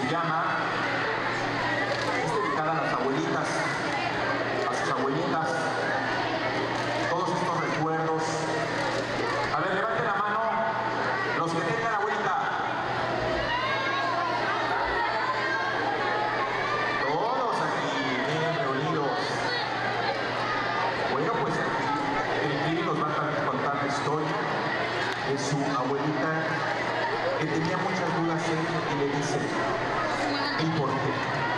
llama, es dedicada a las abuelitas, a sus abuelitas, todos estos recuerdos. A ver, levanten la mano los que tengan abuelita. Todos aquí, bien reunidos. Bueno, pues el Kiri nos va a contar la historia de su abuelita que tenía muchas dudas él y le dice, ¿y por qué?